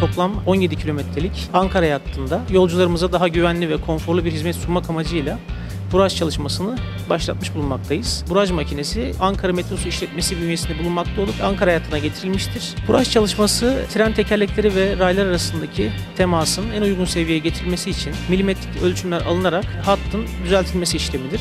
toplam 17 kilometrelik Ankara hattında yolcularımıza daha güvenli ve konforlu bir hizmet sunmak amacıyla Buraj çalışmasını başlatmış bulunmaktayız. Buraj makinesi Ankara Metrosu işletmesi bünyesinde bulunmakta olup Ankara hayatına getirilmiştir. Buraj çalışması tren tekerlekleri ve raylar arasındaki temasın en uygun seviyeye getirilmesi için milimetrik ölçümler alınarak hattın düzeltilmesi işlemidir.